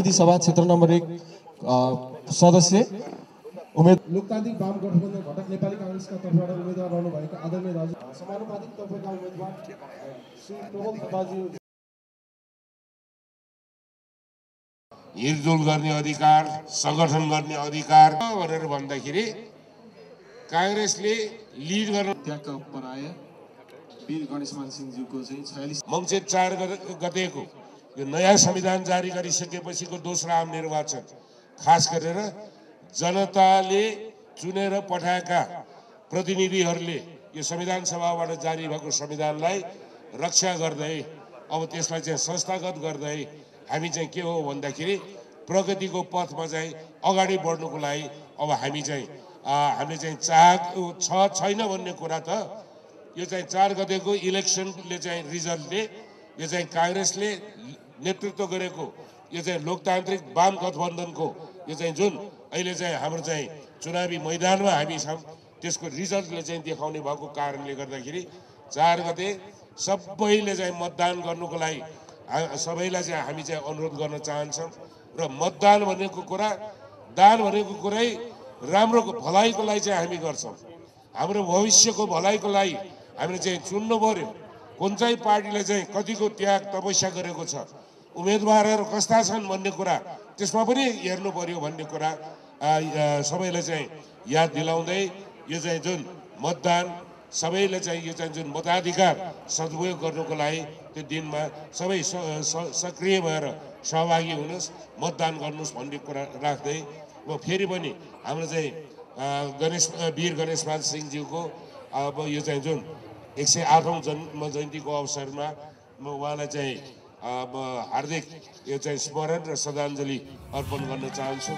प्रतिनिधि सभा क्षेत्र नम्बर एक सदस्य उमेद लोकतान्त्रिक वाम गठबन्धन घटक नेपाली काङ्ग्रेसका तर्फबाट उम्मेद्वार रहनुभएका आदरणीय दाजु समानुपातिक तर्फका उम्मेद्वार श्री प्रबल थापाज्यू हिँडडुल गर्ने अधिकार सङ्गठन गर्ने अधिकार भनेर भन्दाखेरि काङ्ग्रेसले लिड गर्न त्यागका पराय वीर गणेशमान सिंहज्यूको चाहिँ छयालिस मङ्सिर चार गते- गतेको यो नयाँ संविधान जारी गरिसकेपछिको दोस्रो आम निर्वाचन। खास गरेर जनताले चुनेर पठाएका प्रतिनिधिहरूले यो संविधान सभाबाट जारी भएको संविधानलाई रक्षा गर्दै अब त्यसलाई चाहिँ संस्थागत गर्दै हामी चाहिँ के हो भन्दाखेरि प्रगतिको पथमा चाहिँ अगाडि बढ्नुको लागि अब हामी चाहिँ हामीले चाहिँ चाहेको छ छैन भन्ने कुरा त यो चाहिँ चार गतेको इलेक्सनले चाहिँ रिजल्टले यो चाहिँ काङ्ग्रेसले नेतृत्व गरेको यो चाहिँ लोकतान्त्रिक वाम गठबन्धनको यो चाहिँ जुन अहिले चाहिँ हाम्रो चाहिँ चुनावी मैदानमा हामी छौँ त्यसको रिजल्टले चाहिँ देखाउने भएको कारणले गर्दाखेरि चार गते सबैले चाहिँ मतदान गर्नुको लागि सबैलाई चाहिँ हामी चाहिँ अनुरोध गर्न चाहन्छौँ र मतदान भनेको कुरा दान भनेको कुरै राम्रोको भलाइको लागि चाहिँ हामी गर्छौँ। हाम्रो भविष्यको भलाइको लागि हामीले चाहिँ चुन्नु पर्यो। कुन पार्टीले चाहिँ कतिको त्याग तपस्या गरेको छ? उम्मेदवारहरू कस्ता छन् भन्ने कुरा त्यसमा पनि हेर्नु पर्यो भन्ने कुरा सबैलाई चाहिँ याद दिलाउँदै यो चाहिँ जुन मतदान सबैले चाहिँ यो चाहिँ जुन मताधिकार सदुपयोग गर्नुको लागि त्यो दिनमा सबै सक्रिय भएर सहभागी हुनुहोस् मतदान गर्नुहोस् भन्ने कुरा राख्दै म फेरि पनि हाम्रो चाहिँ गणेश वीर गणेशमान सिंहज्यूको अब यो चाहिँ जुन एक सय आठौँ जन्म जयन्तीको अवसरमा म उहाँलाई चाहिँ हार्दिक यो चाहिँ स्मरण र श्रद्धाञ्जली अर्पण गर्न चाहन्छु।